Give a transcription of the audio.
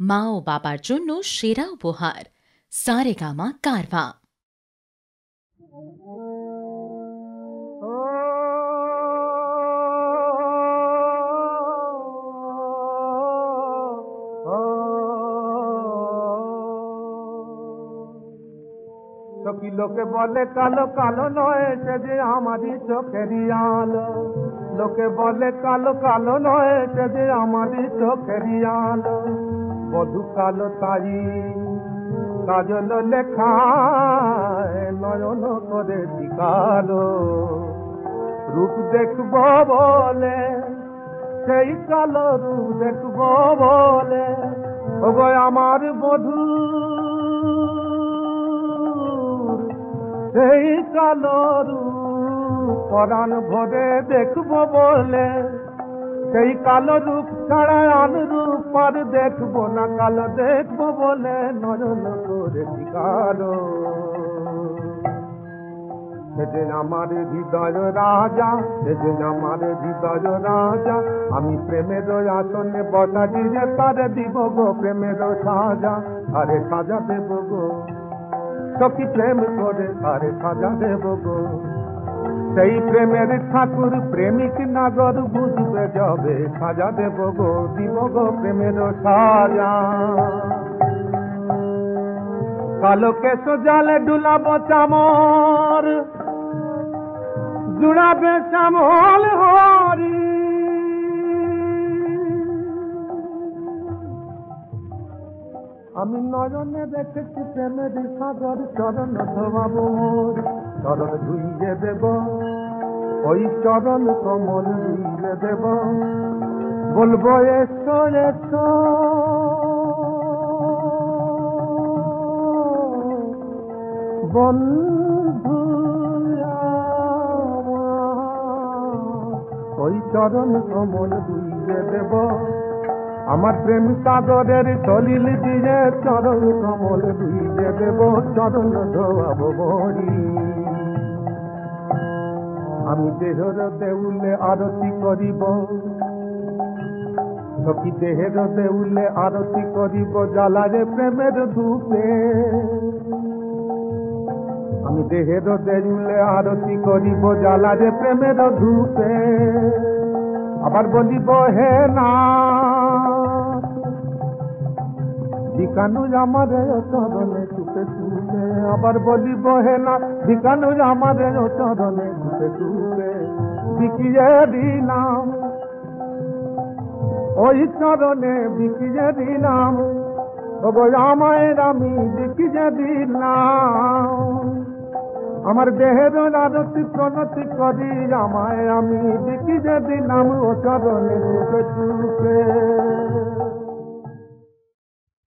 মা ও বাবার জন্য সেরা উপহার। সারেগামা কারভা। সখী লোকে বলে, কালো কালো নয়, সে যে আমারই চোখেরই আলো। লোকে বলে, কালো কালো নয়, সে যে আমারই চোখেরই আলো। বধু কালো তাই কাজল লেখায় নয়ন করে দিকালো রূপ দেখব বলে, সেই কালো রূপ দেখব বলে, ওগো আমার বধূ। সেই কালো রূপ পরাণ ভরে দেখব বলে সেই কালো রূপ ছাড়া অনুরূপ আর দেখব না, কালো দেখব বলে নয়ন করে কালো সেদিন আমার হৃদয় রাজা, সেদিন আমার হৃদয় রাজা, আমি প্রেমের আসনে বসা দিয়ে তারে দিব গো প্রেমের সাজা আরে সাজা দেব গো। সখী প্রেম করে আরে সাজা দেব গো। সেই প্রেমের ঠাকুর প্রেমিক নাগর বুঝবে যাবে, সাজা দেব গো, দিব গো প্রেমের সাজা। কালো কেশ জালে ডুলাব চামর, জুড়াবে শ্যামল হরি। আমি নয়নে দেখেছি প্রেমের সাগর চরণ ধোয়াবো চরণ ধুইয়ে দেব, ওই চরণ কমল ধুইয়ে দেব। বলব, এসো এসো। বন্ধু ওই চরণ কমল ধুইয়ে দেব। আমার প্রেম সাগরের সলিল দিয়ে চরণ কমল ধুইয়ে দেব। চরণ ধোয়াব বরি আমি দেহর দেউলে আরতি করিব। সখী দেহের দেউলে আরতি করিব জ্বালারে প্রেমের ধূপে। আমি দেহের দেউলে আরতি করিব জ্বালারে প্রেমের ধূপে। আবার বলিব, হে না বিকানু আমারে চরণে চুপে চুপে আবার বলিব হে না, বিকানু আমারে চরণে চুপে চুপে বিকিয়ে দিলাম ওই চরণে বিকিয়ে দিলাম আমায় আমি বিকিয়ে দিলাম আমার দেহের আরতি প্রণতি করি, আমায় আমি বিকিয়ে দিলাম ও চরণে চুপে চুপে